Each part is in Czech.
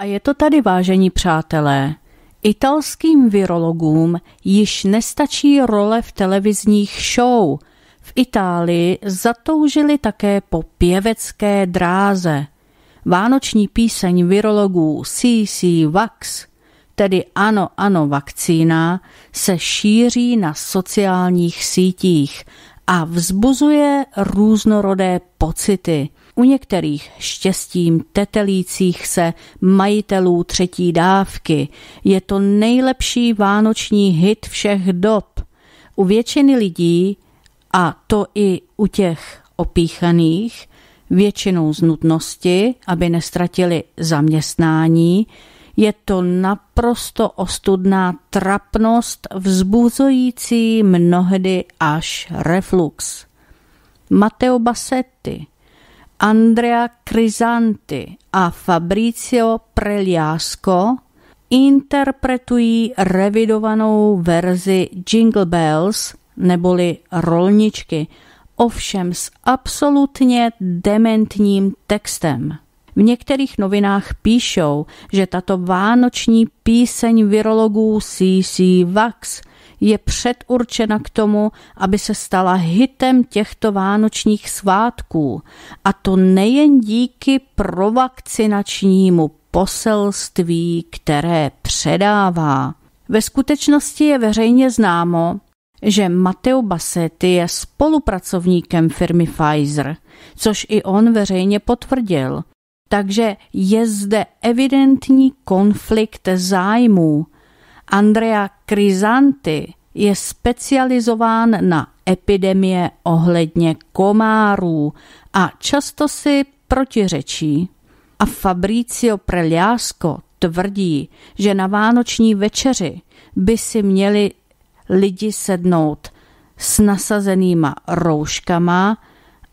A je to tady, vážení přátelé. Italským virologům již nestačí role v televizních show. V Itálii zatoužili také po pěvecké dráze. Vánoční píseň virologů CC Vax, tedy Ano, ano, vakcína, se šíří na sociálních sítích a vzbuzuje různorodé pocity – u některých štěstím tetelících se majitelů třetí dávky je to nejlepší vánoční hit všech dob. U většiny lidí, a to i u těch opíchaných, většinou z nutnosti, aby nestratili zaměstnání, je to naprosto ostudná trapnost vzbuzující mnohdy až reflux. Matteo Bassetti Andrea Crisanti a Fabrizio Preliasco interpretují revidovanou verzi Jingle Bells neboli rolničky, ovšem s absolutně dementním textem. V některých novinách píšou, že tato vánoční píseň virologů CC Vax je předurčena k tomu, aby se stala hitem těchto vánočních svátků. A to nejen díky provakcinačnímu poselství, které předává. Ve skutečnosti je veřejně známo, že Matteo Bassetti je spolupracovníkem firmy Pfizer, což i on veřejně potvrdil. Takže je zde evidentní konflikt zájmů Andrea Crisanti je specializován na epidemie ohledně komárů a často si protiřečí. A Fabricio Preliasco tvrdí, že na vánoční večeři by si měli lidi sednout s nasazenýma rouškama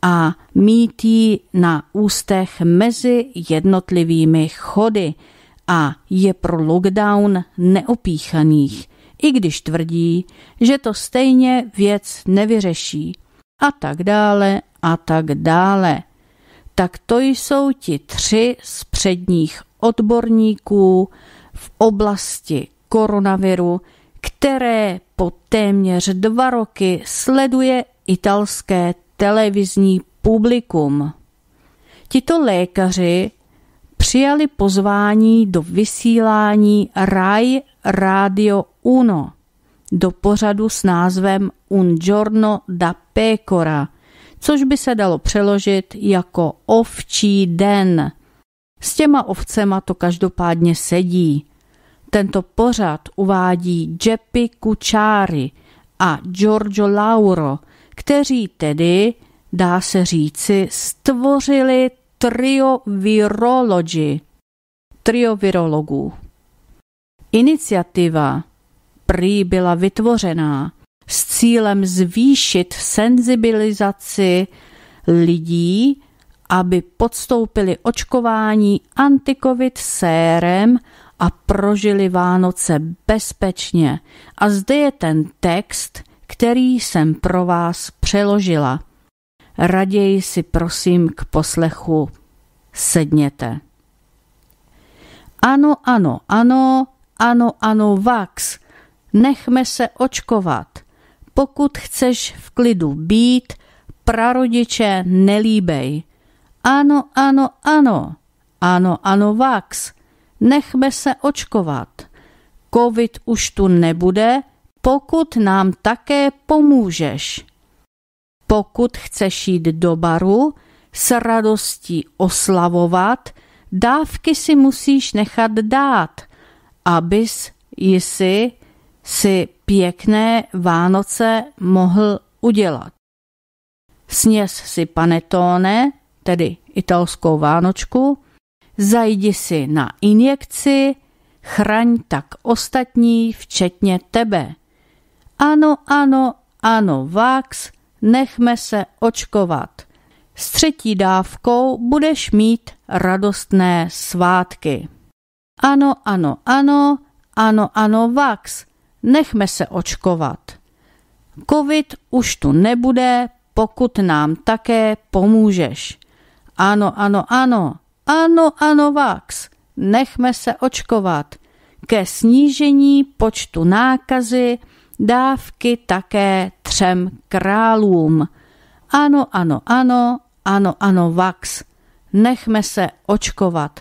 a mít na ústech mezi jednotlivými chody – a je pro lockdown neopíchaných, i když tvrdí, že to stejně věc nevyřeší. A tak dále, a tak dále. Tak to jsou ti tři z předních odborníků v oblasti koronaviru, které po téměř dva roky sleduje italské televizní publikum. Tito lékaři přijali pozvání do vysílání Rai Radio Uno do pořadu s názvem Un giorno da pecora, což by se dalo přeložit jako ovčí den. S těma ovcema to každopádně sedí. Tento pořad uvádí Jeppy Kučáry a Giorgio Lauro, kteří tedy, dá se říci, stvořili trio virology, trio virologů. Iniciativa prý byla vytvořená s cílem zvýšit senzibilizaci lidí, aby podstoupili očkování antikovid sérem a prožili Vánoce bezpečně. A zde je ten text, který jsem pro vás přeložila. Raději si prosím k poslechu sedněte. Ano, ano, ano, ano, ano, vax, nechme se očkovat. Pokud chceš v klidu být, prarodiče nelíbej. Ano, ano, ano, ano, ano, vax, nechme se očkovat. Covid už tu nebude, pokud nám také pomůžeš. Pokud chceš jít do baru, s radostí oslavovat, dávky si musíš nechat dát, abys jsi si pěkné Vánoce mohl udělat. Sněz si panetone, tedy italskou vánočku, zajdi si na injekci, chraň tak ostatní, včetně tebe. Ano, ano, ano, Vax, nechme se očkovat. S třetí dávkou budeš mít radostné svátky. Ano, ano, ano, ano, ano, Vax, nechme se očkovat. Covid už tu nebude, pokud nám také pomůžeš. Ano, ano, ano, ano, ano, Vax, nechme se očkovat. Ke snížení počtu nákazy dávky také třem králům. Ano, ano, ano, ano, ano, vax. Nechme se očkovat.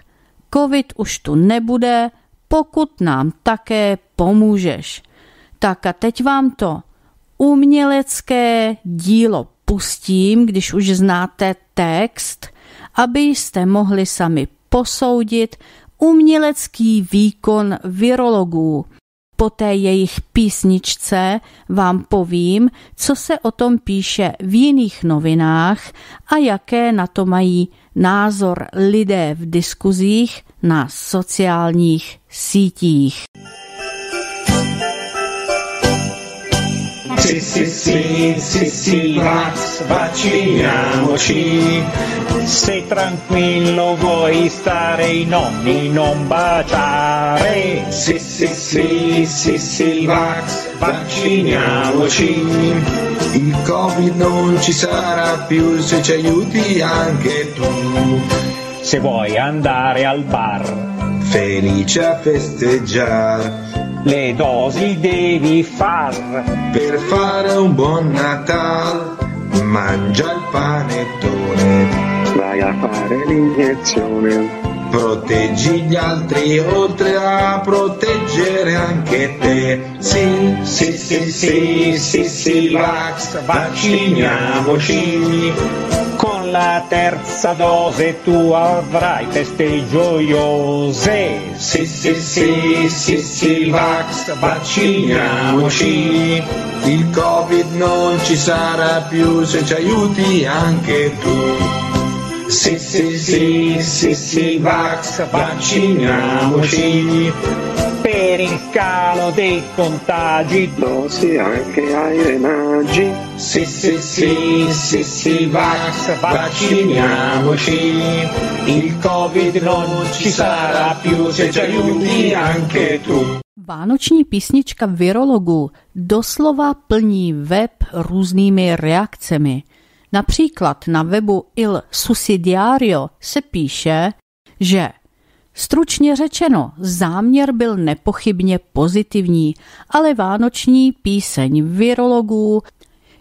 Covid už tu nebude, pokud nám také pomůžeš. Tak a teď vám to umělecké dílo pustím, když už znáte text, abyste mohli sami posoudit umělecký výkon virologů. Po té jejich písničce vám povím, co se o tom píše v jiných novinách a jaké na to mají názor lidé v diskuzích na sociálních sítích. Sì, sì, sì, sì, sì, vax, vacciniamoci. Se tranquillo vuoi stare i nonni non baciare. Sì, sì, sì, sì, sì, vax, vacciniamoci. Il Covid non ci sarà più se ci aiuti anche tu. Se vuoi andare al bar, Felice a festeggiare le dosi devi far. per fare un buon Natal. Mangia il panettone, vai a fare l'iniezione. proteggi gli altri oltre a proteggere anche te. Sì, Sì, sì, sì, sì, sì, vax, vacciniamoci. Con la terza dose tu avrai feste gioiose. Sì, sì, sì, sì, sì, vax, vacciniamoci. il Covid non ci sarà più se ci aiuti anche tu. Sì, sì, sì, sì, sì, vax, vacciniamoci. Per il calo dei contagi. Dosi anche ai renaggi. Sì, sì, sì, sì, sì, vax, vacciniamoci. Il Covid non ci sarà più se ci aiuti anche tu. Vánoční písnička virologů doslova plní web různými reakcemi. Například na webu Il Sussidiario se píše, že Stručně řečeno, záměr byl nepochybně pozitivní, ale vánoční píseň virologů,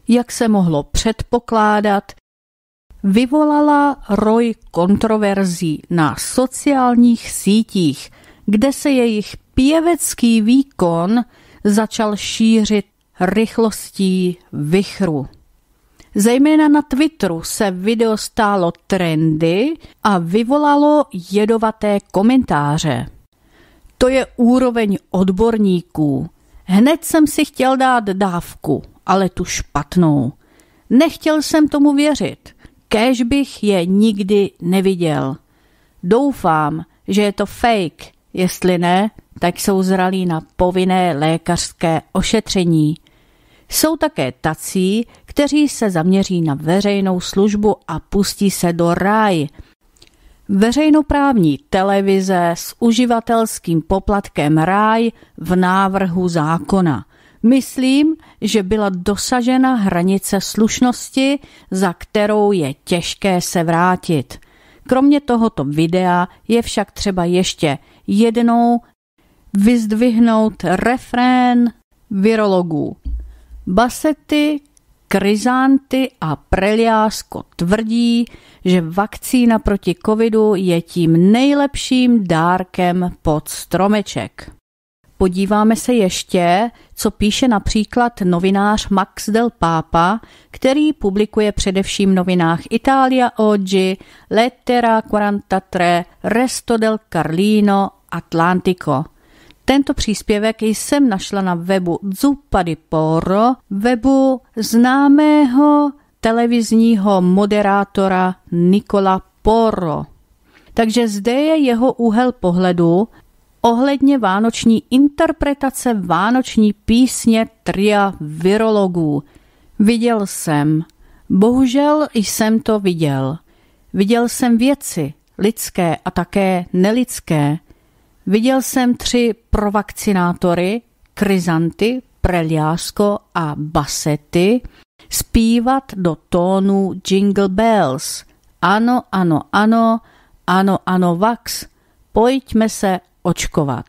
jak se mohlo předpokládat, vyvolala roj kontroverzí na sociálních sítích, kde se jejich pěvecký výkon začal šířit rychlostí vychru. Zejména na Twitteru se video stálo trendy a vyvolalo jedovaté komentáře. To je úroveň odborníků. Hned jsem si chtěl dát dávku, ale tu špatnou. Nechtěl jsem tomu věřit. Kéž bych je nikdy neviděl. Doufám, že je to fake. Jestli ne, tak jsou zralí na povinné lékařské ošetření. Jsou také tací, kteří se zaměří na veřejnou službu a pustí se do ráj. Veřejnoprávní televize s uživatelským poplatkem ráj v návrhu zákona. Myslím, že byla dosažena hranice slušnosti, za kterou je těžké se vrátit. Kromě tohoto videa je však třeba ještě jednou vyzdvihnout refrén virologů. Basety, Kryzanty a Preliásko tvrdí, že vakcína proti covidu je tím nejlepším dárkem pod stromeček. Podíváme se ještě, co píše například novinář Max del Papa, který publikuje především v novinách Italia Oggi, Lettera 43, Resto del Carlino, Atlantico – tento příspěvek jsem našla na webu Zuppa di Porro, webu známého televizního moderátora Nikola Porro. Takže zde je jeho úhel pohledu ohledně vánoční interpretace vánoční písně tria virologů. Viděl jsem, bohužel jsem to viděl. Viděl jsem věci, lidské a také nelidské, Viděl jsem tři provakcinátory, kryzanty, preliásko a basety, zpívat do tónu Jingle Bells. Ano, ano, ano, ano, ano, vax. pojďme se očkovat.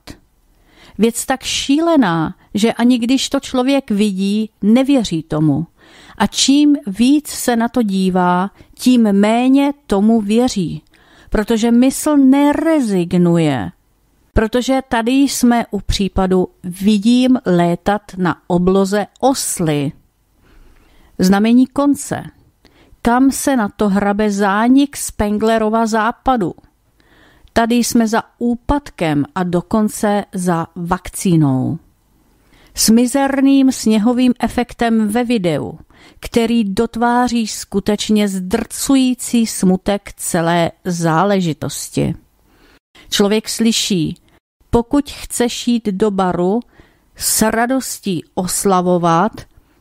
Věc tak šílená, že ani když to člověk vidí, nevěří tomu. A čím víc se na to dívá, tím méně tomu věří. Protože mysl nerezignuje. Protože tady jsme u případu vidím létat na obloze osly. Znamení konce. Kam se na to hrabe zánik Spenglerova západu? Tady jsme za úpadkem a dokonce za vakcínou. S mizerným sněhovým efektem ve videu, který dotváří skutečně zdrcující smutek celé záležitosti. Člověk slyší, pokud chceš jít do baru, s radostí oslavovat,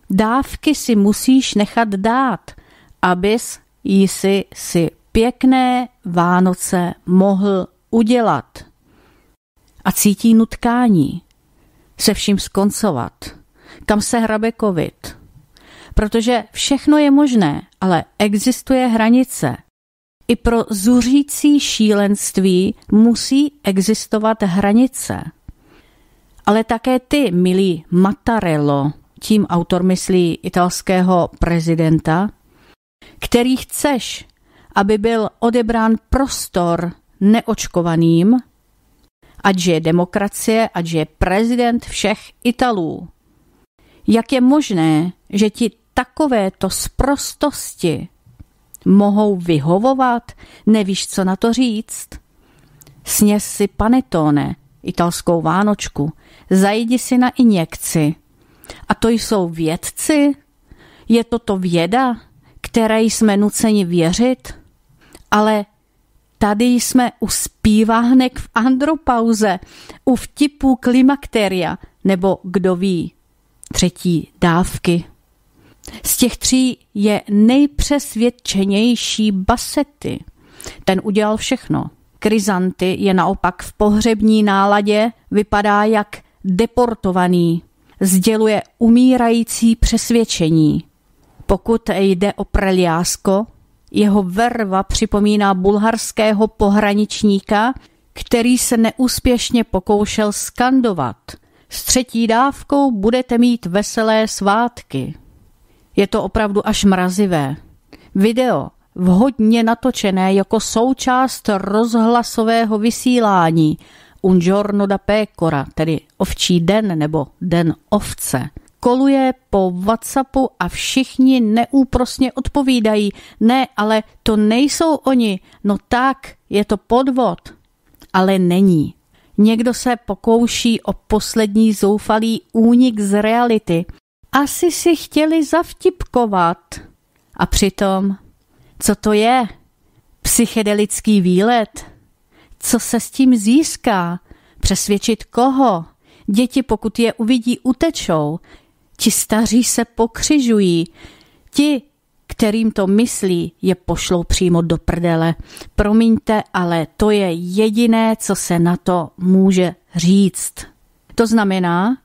dávky si musíš nechat dát, abys jí si, si pěkné Vánoce mohl udělat. A cítí nutkání se vším skoncovat. Kam se hrabe covid? Protože všechno je možné, ale existuje hranice. I pro zuřící šílenství musí existovat hranice. Ale také ty, milý Mattarello, tím autor myslí italského prezidenta, který chceš, aby byl odebrán prostor neočkovaným, ať je demokracie, ať je prezident všech Italů. Jak je možné, že ti takovéto sprostosti mohou vyhovovat, nevíš, co na to říct? Sněz si panetone, italskou vánočku, zajdi si na injekci. A to jsou vědci? Je to to věda, které jsme nuceni věřit? Ale tady jsme u zpívánek v andropauze, u vtipů klimakteria, nebo kdo ví, třetí dávky. Z těch tří je nejpřesvědčenější Basety. Ten udělal všechno. Kryzanty je naopak v pohřební náladě, vypadá jak deportovaný. Sděluje umírající přesvědčení. Pokud jde o Preliásko, jeho verva připomíná bulharského pohraničníka, který se neúspěšně pokoušel skandovat. S třetí dávkou budete mít veselé svátky. Je to opravdu až mrazivé. Video vhodně natočené jako součást rozhlasového vysílání Un giorno da pecora, tedy ovčí den nebo den ovce – koluje po WhatsAppu a všichni neúprosně odpovídají. Ne, ale to nejsou oni. No tak, je to podvod. Ale není. Někdo se pokouší o poslední zoufalý únik z reality. Asi si chtěli zavtipkovat. A přitom, co to je? Psychedelický výlet? Co se s tím získá? Přesvědčit koho? Děti, pokud je uvidí, utečou. Ti staří se pokřižují. Ti, kterým to myslí, je pošlou přímo do prdele. Promiňte, ale to je jediné, co se na to může říct. To znamená,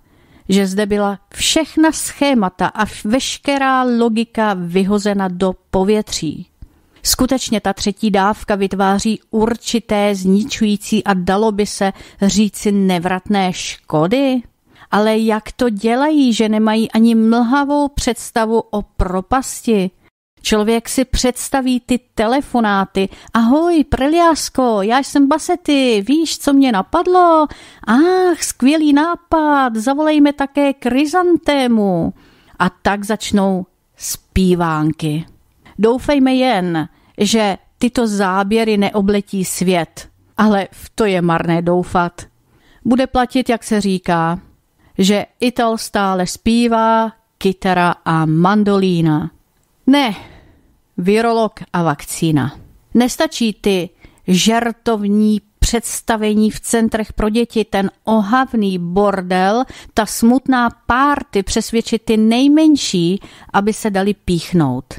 že zde byla všechna schémata a veškerá logika vyhozena do povětří. Skutečně ta třetí dávka vytváří určité zničující a dalo by se říci nevratné škody? ale jak to dělají, že nemají ani mlhavou představu o propasti. Člověk si představí ty telefonáty. Ahoj, Preliásko, já jsem Basety, víš, co mě napadlo? Ach, skvělý nápad, zavolejme také kryzantému. A tak začnou zpívánky. Doufejme jen, že tyto záběry neobletí svět, ale v to je marné doufat. Bude platit, jak se říká, že Ital stále zpívá, kytara a mandolína. Ne, virolog a vakcína. Nestačí ty žertovní představení v centrech pro děti, ten ohavný bordel, ta smutná párty přesvědčit ty nejmenší, aby se dali píchnout.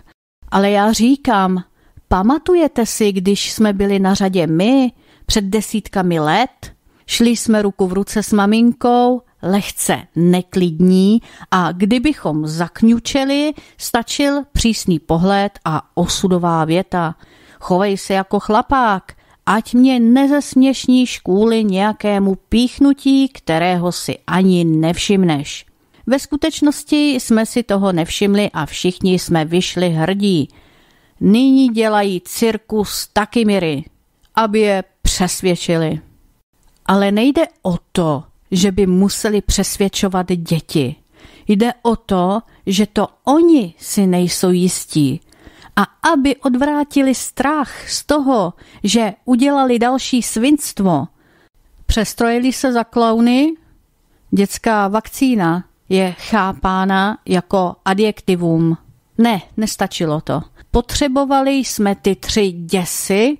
Ale já říkám, pamatujete si, když jsme byli na řadě my před desítkami let? Šli jsme ruku v ruce s maminkou lehce neklidní a kdybychom zakňučeli, stačil přísný pohled a osudová věta. Chovej se jako chlapák ať mě nezesměšníš kvůli nějakému píchnutí, kterého si ani nevšimneš. Ve skutečnosti jsme si toho nevšimli a všichni jsme vyšli hrdí. Nyní dělají cirkus taky miry, aby je přesvědčili. Ale nejde o to, že by museli přesvědčovat děti. Jde o to, že to oni si nejsou jistí. A aby odvrátili strach z toho, že udělali další svinstvo, přestrojili se za klauny, dětská vakcína je chápána jako adjektivum. Ne, nestačilo to. Potřebovali jsme ty tři děsy,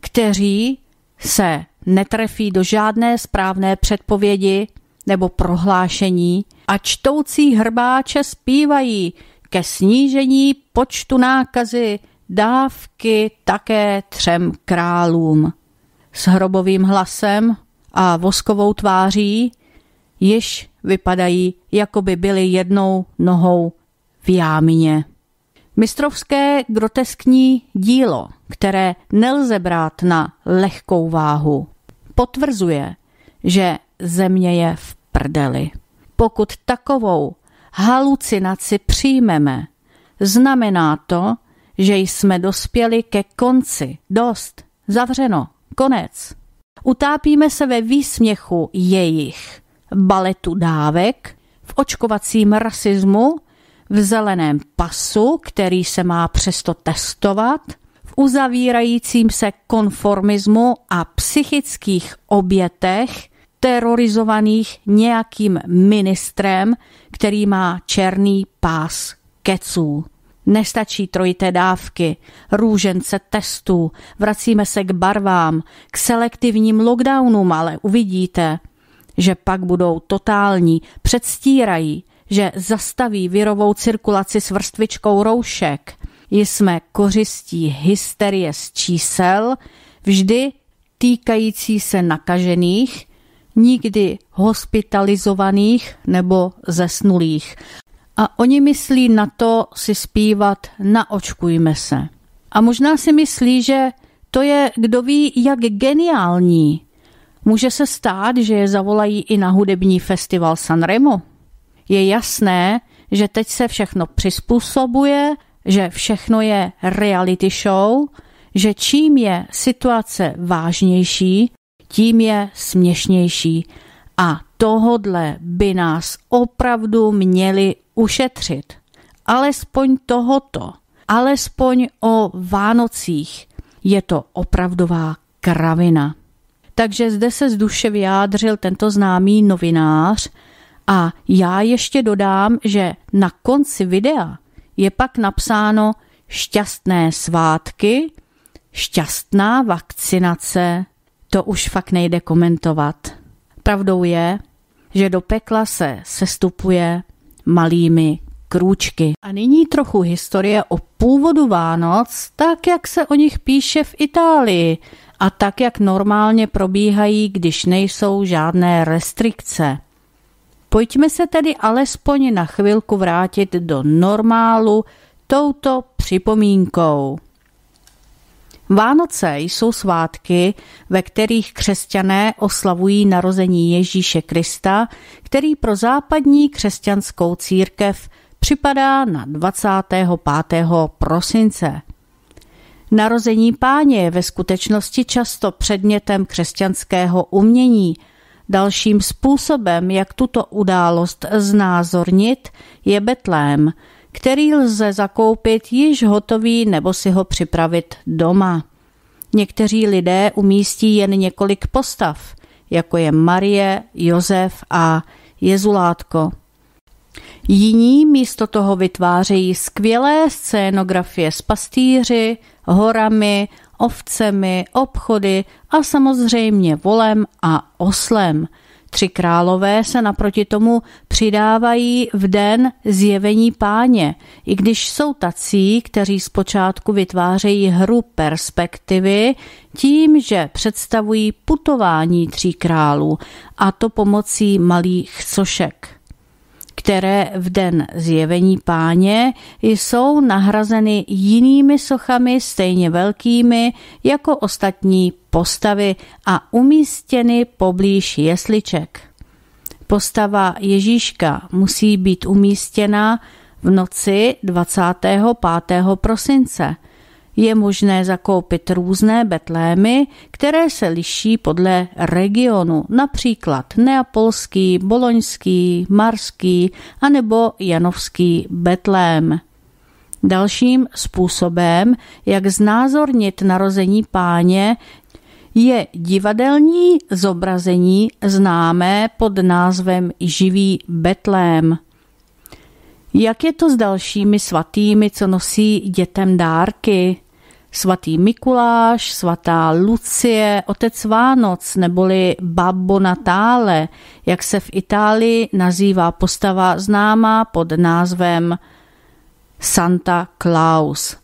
kteří se netrefí do žádné správné předpovědi nebo prohlášení a čtoucí hrbáče zpívají ke snížení počtu nákazy dávky také třem králům. S hrobovým hlasem a voskovou tváří již vypadají, jako by byly jednou nohou v jámině. Mistrovské groteskní dílo, které nelze brát na lehkou váhu, potvrzuje, že země je v prdeli. Pokud takovou halucinaci přijmeme, znamená to, že jsme dospěli ke konci. Dost. Zavřeno. Konec. Utápíme se ve výsměchu jejich baletu dávek, v očkovacím rasismu, v zeleném pasu, který se má přesto testovat, uzavírajícím se konformismu a psychických obětech, terorizovaných nějakým ministrem, který má černý pás keců. Nestačí trojité dávky, růžence testů, vracíme se k barvám, k selektivním lockdownům, ale uvidíte, že pak budou totální, předstírají, že zastaví virovou cirkulaci s vrstvičkou roušek. Jsme kořistí hysterie z čísel, vždy týkající se nakažených, nikdy hospitalizovaných nebo zesnulých. A oni myslí na to si zpívat naočkujme se. A možná si myslí, že to je kdo ví jak geniální. Může se stát, že je zavolají i na hudební festival Sanremo. Je jasné, že teď se všechno přizpůsobuje, že všechno je reality show, že čím je situace vážnější, tím je směšnější. A tohodle by nás opravdu měli ušetřit. Alespoň tohoto, alespoň o Vánocích. Je to opravdová kravina. Takže zde se z duše vyjádřil tento známý novinář a já ještě dodám, že na konci videa je pak napsáno šťastné svátky, šťastná vakcinace, to už fakt nejde komentovat. Pravdou je, že do pekla se sestupuje malými krůčky. A nyní trochu historie o původu Vánoc, tak jak se o nich píše v Itálii a tak jak normálně probíhají, když nejsou žádné restrikce. Pojďme se tedy alespoň na chvilku vrátit do normálu touto připomínkou. Vánoce jsou svátky, ve kterých křesťané oslavují narození Ježíše Krista, který pro západní křesťanskou církev připadá na 25. prosince. Narození páně je ve skutečnosti často předmětem křesťanského umění. Dalším způsobem, jak tuto událost znázornit, je Betlém – který lze zakoupit již hotový nebo si ho připravit doma. Někteří lidé umístí jen několik postav, jako je Marie, Josef a Jezulátko. Jiní místo toho vytvářejí skvělé scénografie s pastýři, horami, ovcemi, obchody a samozřejmě volem a oslem – Tři králové se naproti tomu přidávají v den zjevení páně, i když jsou tací, kteří zpočátku vytvářejí hru perspektivy tím, že představují putování tří králů, a to pomocí malých sošek. Které v den zjevení páně jsou nahrazeny jinými sochami stejně velkými jako ostatní postavy a umístěny poblíž jesliček. Postava Ježíška musí být umístěna v noci 25. prosince. Je možné zakoupit různé betlémy, které se liší podle regionu, například neapolský, boloňský, marský anebo janovský betlém. Dalším způsobem, jak znázornit narození páně, je divadelní zobrazení známé pod názvem Živý Betlém. Jak je to s dalšími svatými, co nosí dětem dárky? Svatý Mikuláš, svatá Lucie, otec Vánoc neboli Babbo Natále, jak se v Itálii nazývá postava známá pod názvem Santa Claus.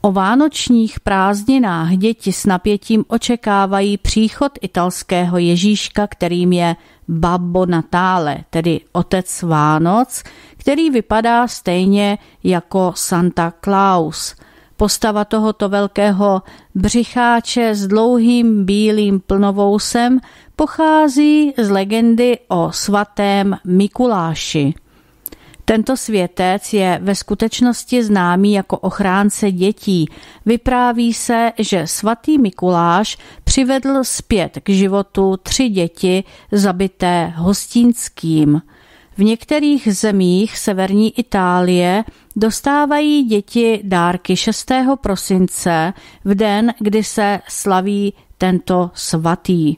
O vánočních prázdninách děti s napětím očekávají příchod italského Ježíška, kterým je Babbo Natále, tedy otec Vánoc, který vypadá stejně jako Santa Claus. Postava tohoto velkého břicháče s dlouhým bílým plnovousem pochází z legendy o svatém Mikuláši. Tento světec je ve skutečnosti známý jako ochránce dětí. Vypráví se, že svatý Mikuláš přivedl zpět k životu tři děti zabité hostínským. V některých zemích severní Itálie dostávají děti dárky 6. prosince v den, kdy se slaví tento svatý.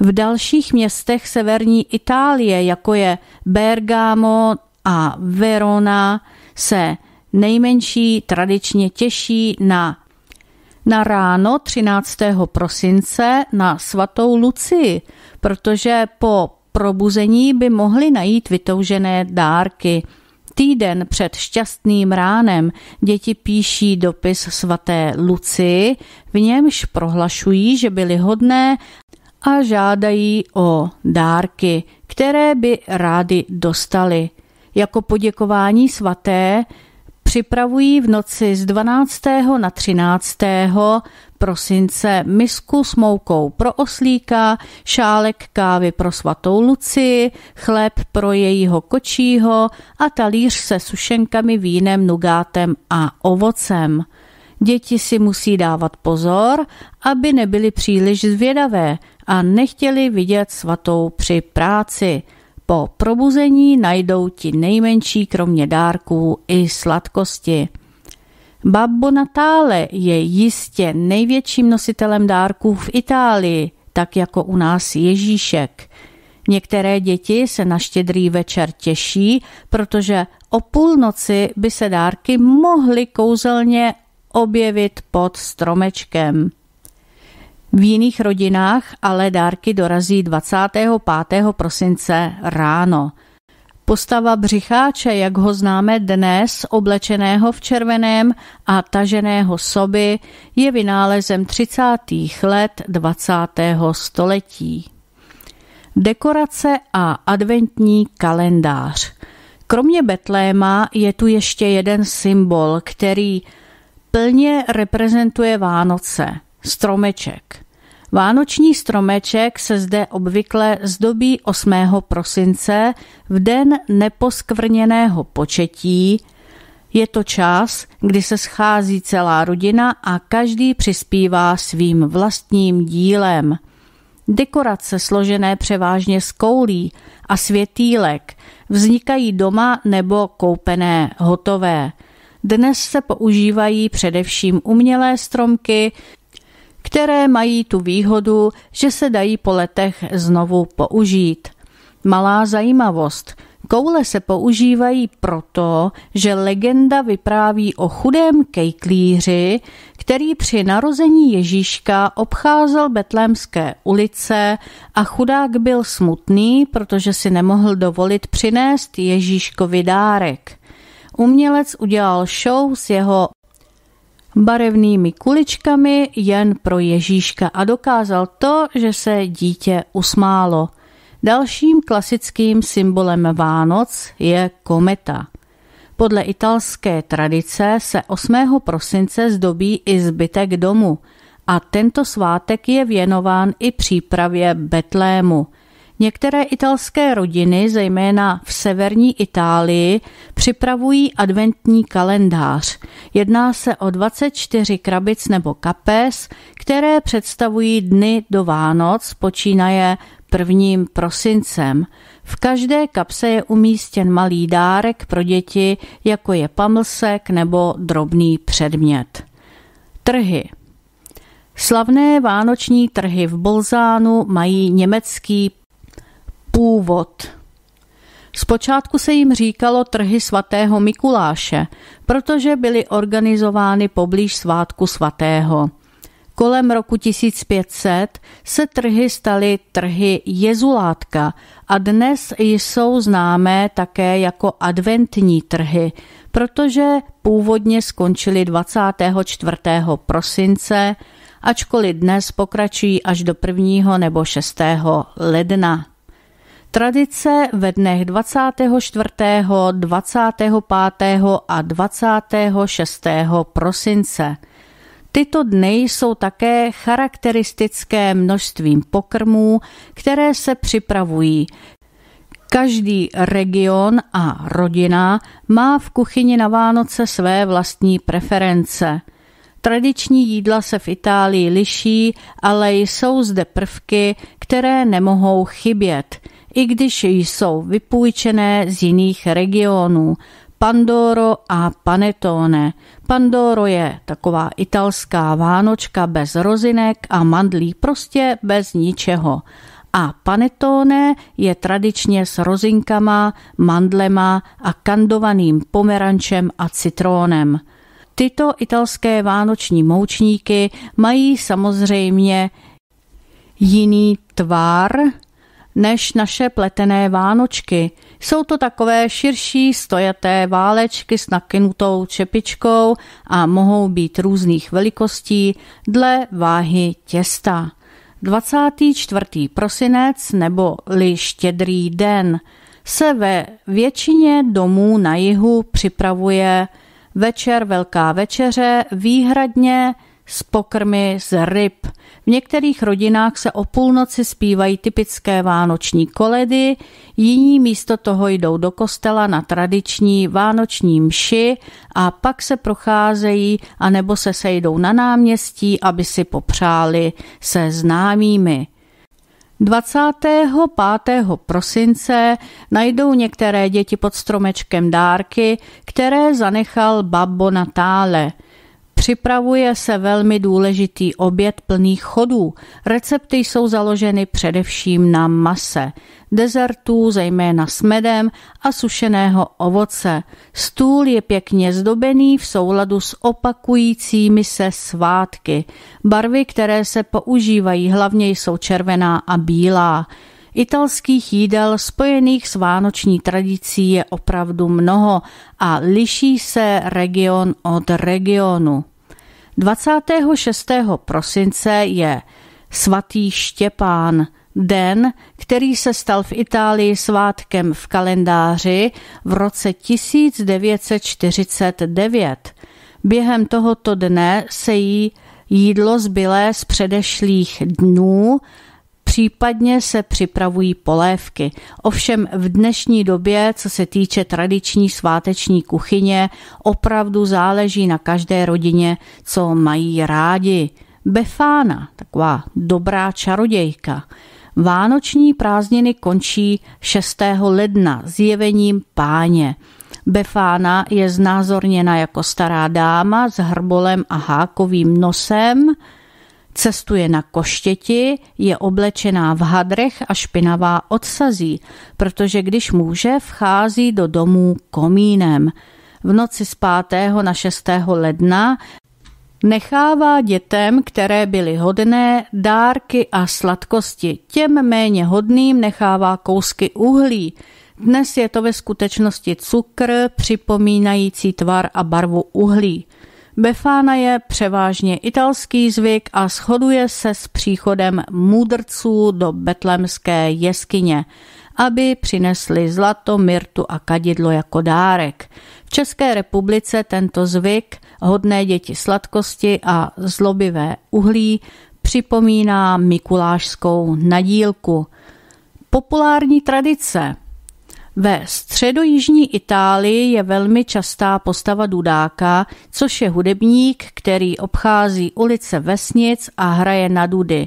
V dalších městech severní Itálie, jako je Bergamo a Verona, se nejmenší tradičně těší na na ráno 13. prosince na svatou Lucii, protože po probuzení by mohli najít vytoužené dárky. Týden před šťastným ránem děti píší dopis svaté Lucii, v němž prohlašují, že byly hodné a žádají o dárky, které by rádi dostali. Jako poděkování svaté připravují v noci z 12. na 13. prosince misku s moukou pro oslíka, šálek kávy pro svatou Luci, chléb pro jejího kočího a talíř se sušenkami, vínem, nugátem a ovocem. Děti si musí dávat pozor, aby nebyly příliš zvědavé a nechtěli vidět svatou při práci – po probuzení najdou ti nejmenší kromě dárků i sladkosti. Babbo Natále je jistě největším nositelem dárků v Itálii, tak jako u nás Ježíšek. Některé děti se na štědrý večer těší, protože o půlnoci by se dárky mohly kouzelně objevit pod stromečkem. V jiných rodinách ale dárky dorazí 25. prosince ráno. Postava břicháče, jak ho známe dnes, oblečeného v červeném a taženého soby, je vynálezem 30. let 20. století. Dekorace a adventní kalendář. Kromě Betléma je tu ještě jeden symbol, který plně reprezentuje Vánoce – Stromeček. Vánoční stromeček se zde obvykle zdobí 8. prosince v den neposkvrněného početí. Je to čas, kdy se schází celá rodina a každý přispívá svým vlastním dílem. Dekorace složené převážně z koulí a světýlek vznikají doma nebo koupené hotové. Dnes se používají především umělé stromky, které mají tu výhodu, že se dají po letech znovu použít. Malá zajímavost. Koule se používají proto, že legenda vypráví o chudém kejklíři, který při narození Ježíška obcházel betlémské ulice a chudák byl smutný, protože si nemohl dovolit přinést Ježíškovi dárek. Umělec udělal show s jeho barevnými kuličkami jen pro Ježíška a dokázal to, že se dítě usmálo. Dalším klasickým symbolem Vánoc je kometa. Podle italské tradice se 8. prosince zdobí i zbytek domu a tento svátek je věnován i přípravě Betlému – Některé italské rodiny, zejména v severní Itálii, připravují adventní kalendář. Jedná se o 24 krabic nebo kapes, které představují dny do Vánoc, počínaje prvním prosincem. V každé kapse je umístěn malý dárek pro děti, jako je pamlsek nebo drobný předmět. Trhy Slavné vánoční trhy v Bolzánu mají německý původ. Zpočátku se jim říkalo trhy svatého Mikuláše, protože byly organizovány poblíž svátku svatého. Kolem roku 1500 se trhy staly trhy Jezulátka a dnes jsou známé také jako adventní trhy, protože původně skončily 24. prosince, ačkoliv dnes pokračují až do 1. nebo 6. ledna. Tradice ve dnech 24., 25. a 26. prosince. Tyto dny jsou také charakteristické množstvím pokrmů, které se připravují. Každý region a rodina má v kuchyni na Vánoce své vlastní preference. Tradiční jídla se v Itálii liší, ale jsou zde prvky, které nemohou chybět – i když jsou vypůjčené z jiných regionů. Pandoro a Panetone. Pandoro je taková italská vánočka bez rozinek a mandlí, prostě bez ničeho. A panetone je tradičně s rozinkama, mandlema a kandovaným pomerančem a citrónem. Tyto italské vánoční moučníky mají samozřejmě jiný tvar, než naše pletené vánočky. Jsou to takové širší stojaté válečky s nakynutou čepičkou a mohou být různých velikostí dle váhy těsta. 24. prosinec nebo li štědrý den se ve většině domů na jihu připravuje večer Velká večeře výhradně s pokrmy z ryb. V některých rodinách se o půlnoci zpívají typické vánoční koledy, jiní místo toho jdou do kostela na tradiční vánoční mši a pak se procházejí anebo se sejdou na náměstí, aby si popřáli se známými. 25. prosince najdou některé děti pod stromečkem dárky, které zanechal Babbo Natále – Připravuje se velmi důležitý oběd plný chodů. Recepty jsou založeny především na mase, dezertů, zejména s medem a sušeného ovoce. Stůl je pěkně zdobený v souladu s opakujícími se svátky. Barvy, které se používají, hlavně jsou červená a bílá. Italských jídel spojených s vánoční tradicí je opravdu mnoho a liší se region od regionu. 26. prosince je svatý Štěpán, den, který se stal v Itálii svátkem v kalendáři v roce 1949. Během tohoto dne se jí jídlo zbylé z předešlých dnů případně se připravují polévky. Ovšem v dnešní době, co se týče tradiční sváteční kuchyně, opravdu záleží na každé rodině, co mají rádi. Befána, taková dobrá čarodějka. Vánoční prázdniny končí 6. ledna zjevením páně. Befána je znázorněna jako stará dáma s hrbolem a hákovým nosem, Cestuje na koštěti, je oblečená v hadrech a špinavá odsazí, protože když může, vchází do domů komínem. V noci z 5. na 6. ledna nechává dětem, které byly hodné, dárky a sladkosti. Těm méně hodným nechává kousky uhlí. Dnes je to ve skutečnosti cukr, připomínající tvar a barvu uhlí. Befána je převážně italský zvyk a shoduje se s příchodem mudrců do betlemské jeskyně, aby přinesli zlato, myrtu a kadidlo jako dárek. V České republice tento zvyk, hodné děti sladkosti a zlobivé uhlí, připomíná mikulášskou nadílku. Populární tradice – ve středojižní Itálii je velmi častá postava dudáka, což je hudebník, který obchází ulice vesnic a hraje na dudy.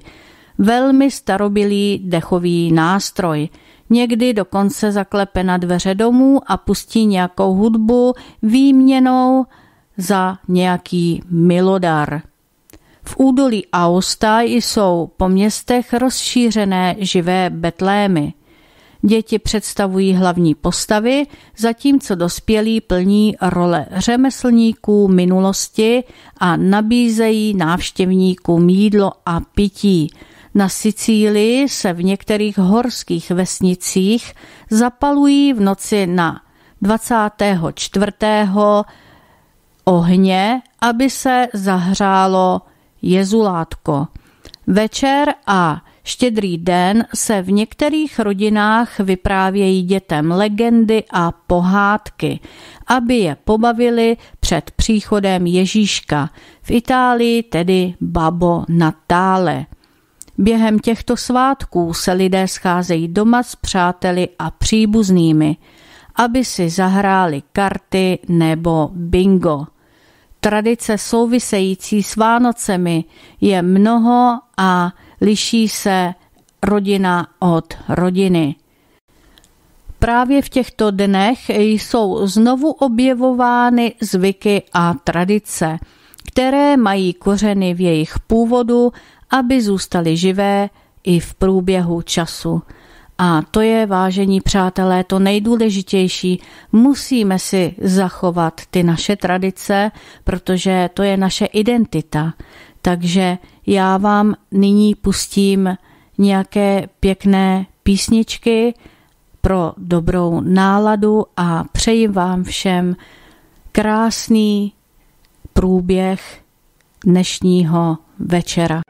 Velmi starobilý dechový nástroj. Někdy dokonce zaklepe na dveře domů a pustí nějakou hudbu výměnou za nějaký milodar. V údolí Austa jsou po městech rozšířené živé betlémy. Děti představují hlavní postavy, zatímco dospělí plní role řemeslníků minulosti a nabízejí návštěvníkům jídlo a pití. Na Sicílii se v některých horských vesnicích zapalují v noci na 24. ohně, aby se zahřálo jezulátko. Večer a Štědrý den se v některých rodinách vyprávějí dětem legendy a pohádky, aby je pobavili před příchodem Ježíška, v Itálii tedy Babo Natále. Během těchto svátků se lidé scházejí doma s přáteli a příbuznými, aby si zahráli karty nebo bingo. Tradice související s Vánocemi je mnoho a liší se rodina od rodiny. Právě v těchto dnech jsou znovu objevovány zvyky a tradice, které mají kořeny v jejich původu, aby zůstaly živé i v průběhu času. A to je, vážení přátelé, to nejdůležitější. Musíme si zachovat ty naše tradice, protože to je naše identita. Takže já vám nyní pustím nějaké pěkné písničky pro dobrou náladu a přeji vám všem krásný průběh dnešního večera.